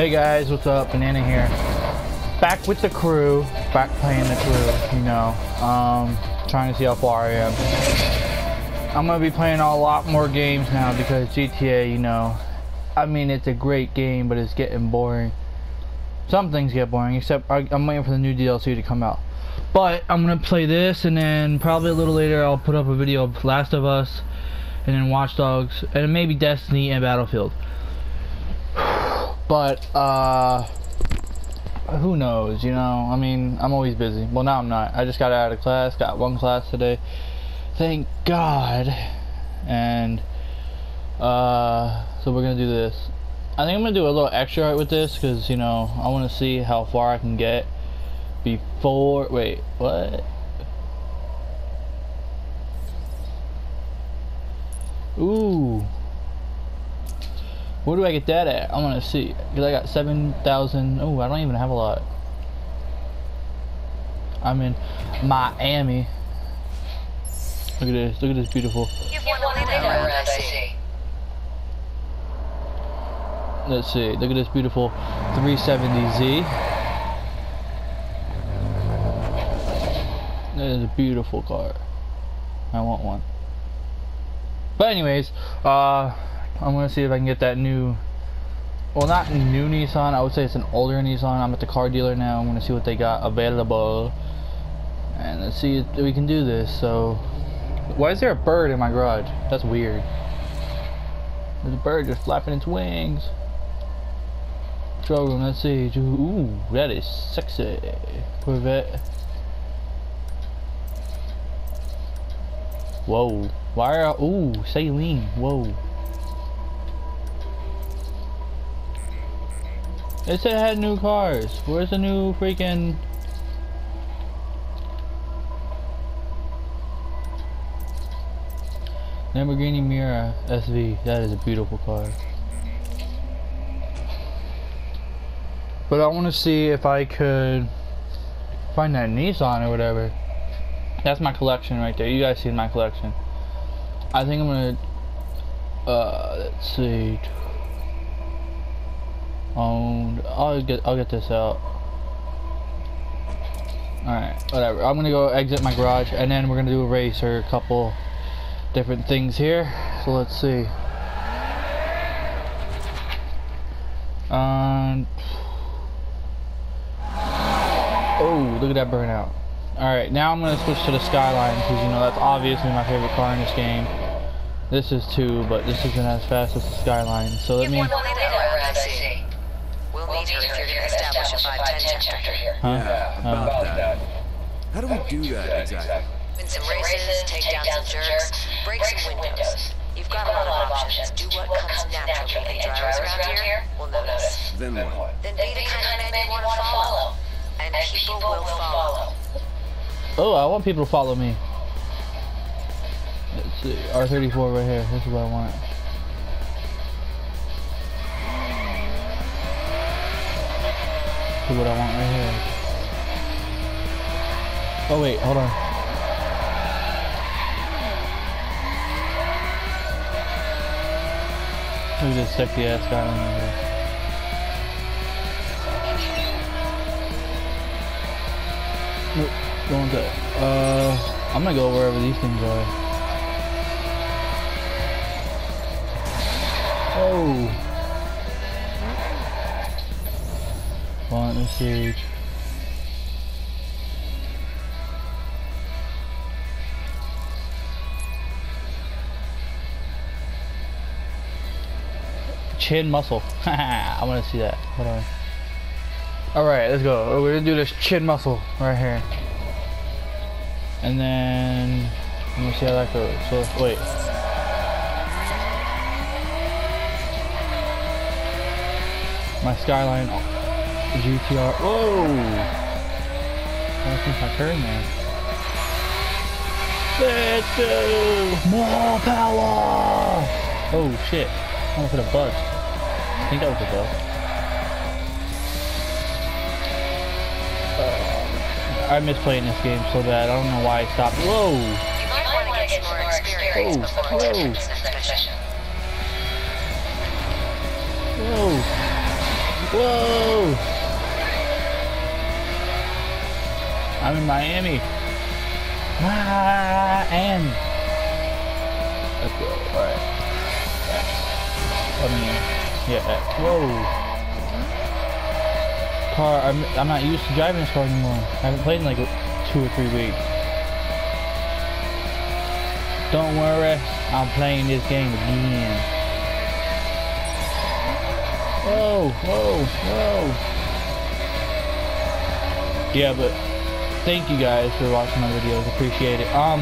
Hey guys, what's up? Banana here. Back with the crew. Back playing the crew, you know. Um, trying to see how far I am. I'm gonna be playing a lot more games now because GTA, you know, I mean it's a great game, but it's getting boring. Some things get boring, except I, I'm waiting for the new DLC to come out. But I'm gonna play this, and then probably a little later I'll put up a video of Last of Us, and then Watch Dogs, and maybe Destiny and Battlefield. But uh, who knows? You know, I mean, I'm always busy. Well, now I'm not. I just got out of class. Got one class today. Thank God. And uh, so we're gonna do this. I think I'm gonna do a little extra art with this because you know I want to see how far I can get before. Wait, what? Ooh. Where do I get that at? I want to see. Because I got 7,000. Oh, I don't even have a lot. I'm in Miami. Look at this. Look at this beautiful. Let's see. Look at this beautiful 370Z. That is a beautiful car. I want one. But anyways, uh, I'm gonna see if I can get that new well not new Nissan. I would say it's an older Nissan. I'm at the car dealer now. I'm gonna see what they got available. And let's see if we can do this. So why is there a bird in my garage? That's weird. There's a bird just flapping its wings. Showroom let's see. Ooh that is sexy. Corvette. Whoa. Why are ooh Saleen whoa It said it had new cars. Where's the new freaking... Lamborghini Miura SV. That is a beautiful car. But I want to see if I could find that Nissan or whatever. That's my collection right there. You guys see my collection. I think I'm gonna. Uh, let's see owned. I'll get I'll get this out. Alright, whatever. I'm gonna go exit my garage and then we're gonna do a race or a couple different things here. So let's see. Um Oh, look at that burnout. Alright, now I'm gonna switch to the Skyline because you know that's obviously my favorite car in this game. This is too, but this isn't as fast as the Skyline. So let me need her if you're going to establish a 510 chapter here. Huh? Yeah, Uh, about that. How do we do that exactly? Win some races, take down some jerks, break some windows. You've got a lot of options. Do what comes naturally, and drivers around here will notice. Then what? Then be the kind of man you want to follow. And people will follow. Oh, I want people to follow me. Let's see. R34 right here. This is what I want. Is what I want right here. Oh wait, hold on. Look at sexy ass guy on there. Going to, uh, I'm gonna go wherever these things are. Oh. Chin muscle. I want to see that. Hold on. Alright, let's go. We're gonna do this chin muscle right here. And then let me see how that goes. So wait. My skyline GTR. Whoa! I think I turned that. Let's go! More power! Oh shit. I almost hit a bug. I think that was a bug. Uh, I miss playing this game so bad. I don't know why I stopped. Whoa! You might want to get some more experience Oh, before whoa. attempting this. Whoa! Whoa! I'm in Miami. Ah, and let's go. All right. I mean, yeah. Whoa. Car. I'm. I'm not used to driving this car anymore. I haven't played in like two or three weeks. Don't worry. I'm playing this game again. Whoa, whoa, whoa. Yeah, but thank you guys for watching my videos. Appreciate it. Um,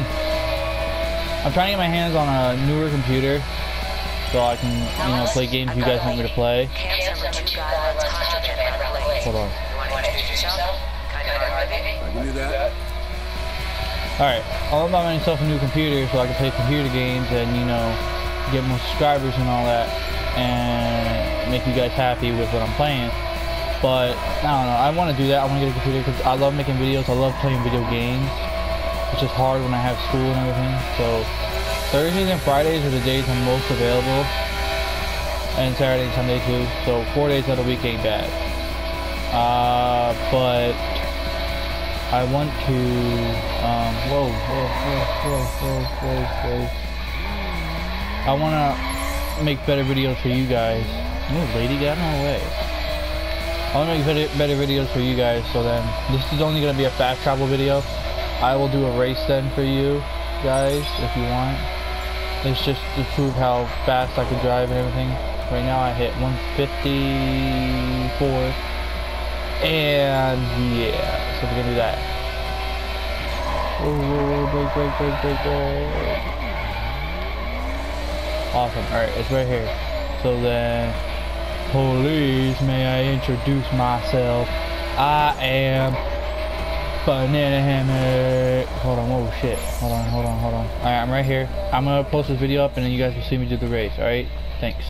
I'm trying to get my hands on a newer computer so I can, you know, play games you guys want me to play. Hold on. I can do that. Alright, I'll buy myself a new computer so I can play computer games and, you know, get more subscribers and all that and make you guys happy with what I'm playing. But, I don't know, I want to do that. I want to get a computer because I love making videos. I love playing video games. It's just hard when I have school and everything. So, Thursdays and Fridays are the days I'm most available. And Saturday and Sunday too. So, four days out of the week ain't bad. Uh, but I want to, um, whoa, whoa, whoa, whoa, whoa, whoa, whoa. I want to make better videos for you guys. No, lady, out of my way. I want to make better, better videos for you guys, so then, this is only going to be a fast travel video. I will do a race then for you guys, if you want. It's just to prove how fast I can drive and everything. Right now I hit 154. And yeah, so we're gonna do that. Whoa, brake, brake, brake, brake, brake. Awesome. Alright, it's right here. So then, police, may I introduce myself? I am Banana Hammock. Hold on, whoa, shit. Hold on, hold on, hold on. Alright, I'm right here. I'm gonna post this video up and then you guys will see me do the race, alright? Thanks.